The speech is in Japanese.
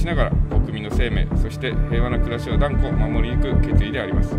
しながら国民の生命そして平和な暮らしを断固守り抜く決意であります。